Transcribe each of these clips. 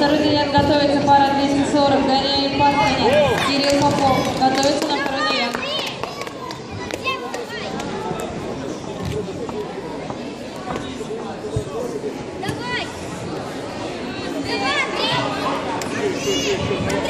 Второй день готовится пара 240, гоняет Паханин. Кирилл Попов готовится на второй день. Давай! Давай,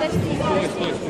探していきましょう。